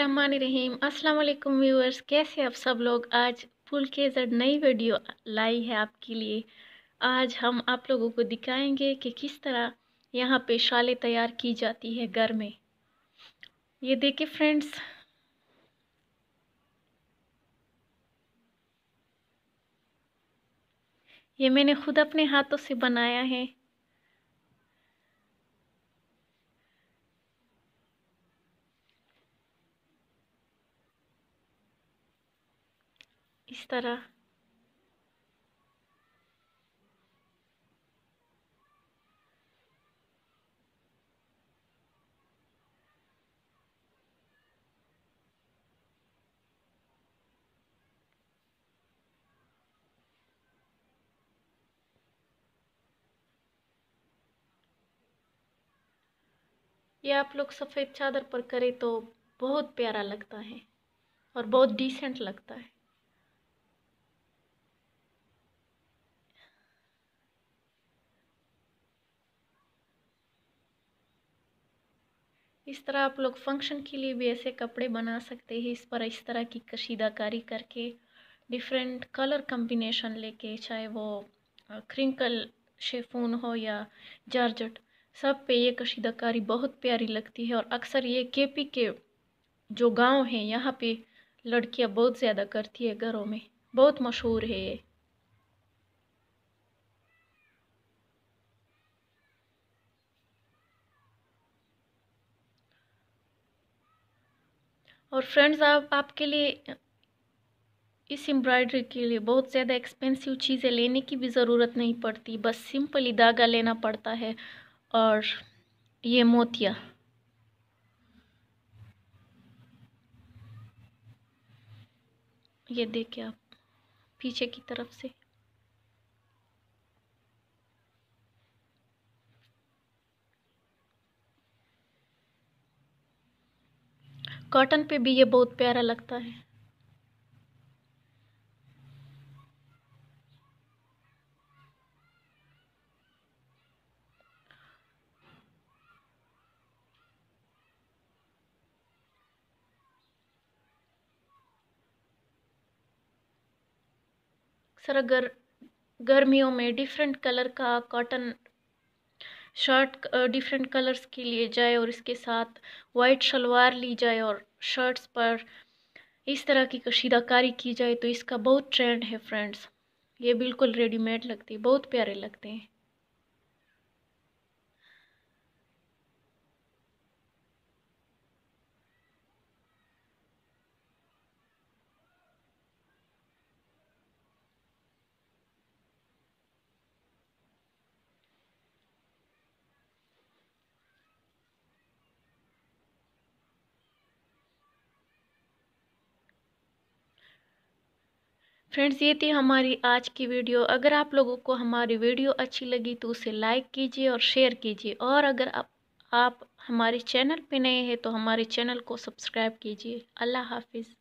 रहीम। अस्सलाम वालेकुम व्यूअर्स, कैसे आप सब लोग? आज फुल के जड़ नई वीडियो लाई है आपके लिए। आज हम आप लोगों को दिखाएँगे कि किस तरह यहाँ पे शालें तैयार की जाती है घर में। ये देखिए फ्रेंड्स। ये मैंने खुद अपने हाथों से बनाया है। इस तरह। ये आप लोग सफ़ेद चादर पर करें तो बहुत प्यारा लगता है और बहुत डिसेंट लगता है। इस तरह आप लोग फ़ंक्शन के लिए भी ऐसे कपड़े बना सकते हैं, इस पर इस तरह की कशीदाकारी करके डिफरेंट कलर कम्बिनेशन लेके, चाहे वो क्रिंकल शेफून हो या जारजट सब पे ये कशीदाकारी बहुत प्यारी लगती है। और अक्सर ये केपी के जो गाँव हैं, यहाँ पे लड़कियाँ बहुत ज़्यादा करती है घरों में। बहुत मशहूर है ये। और फ्रेंड्स आप, आपके लिए, इस एम्ब्रॉयडरी के लिए बहुत ज़्यादा एक्सपेंसिव चीज़ें लेने की भी ज़रूरत नहीं पड़ती। बस सिंपली धागा लेना पड़ता है और ये मोतिया। ये देखिए आप, पीछे की तरफ़ से। कॉटन पे भी ये बहुत प्यारा लगता है। सर, अगर गर्मियों में डिफरेंट कलर का कॉटन शर्ट डिफरेंट कलर्स की लिए जाए और इसके साथ वाइट शलवार ली जाए और शर्ट्स पर इस तरह की कशीदाकारी की जाए तो इसका बहुत ट्रेंड है फ्रेंड्स। ये बिल्कुल रेडीमेड लगती है, बहुत प्यारे लगते हैं। फ्रेंड्स, ये थी हमारी आज की वीडियो। अगर आप लोगों को हमारी वीडियो अच्छी लगी तो उसे लाइक कीजिए और शेयर कीजिए। और अगर आप आप हमारे चैनल पे नए हैं तो हमारे चैनल को सब्सक्राइब कीजिए। अल्लाह हाफिज़।